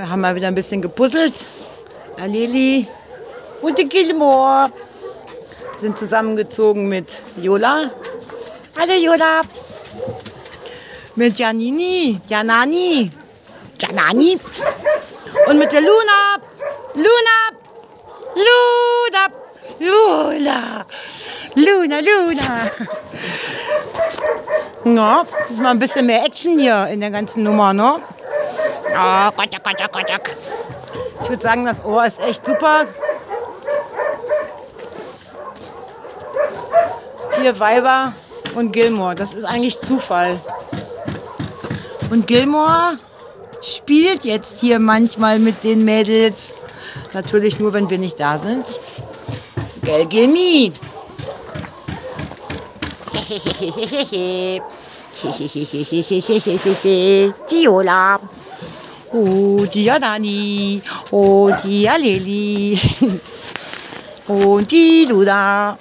Wir haben mal wieder ein bisschen gepuzzelt. Aleli und die Gilmore sind zusammengezogen mit Jola. Hallo Jola. Mit Janini, Janani, Janani. Und mit der Luna. Luna. Luna. Luna. Luna, Luna. Ja, ist mal ein bisschen mehr Action hier in der ganzen Nummer, ne? Oh, Gott, Gott, Gott, Gott. Ich würde sagen, das Ohr ist echt super. Vier Weiber und Gilmore. Das ist eigentlich Zufall. Und Gilmore spielt jetzt hier manchmal mit den Mädels. Natürlich nur, wenn wir nicht da sind. Gell, Gilmi? Diola. Oh, die Adani. Oh, die Aleli. Und die Luda.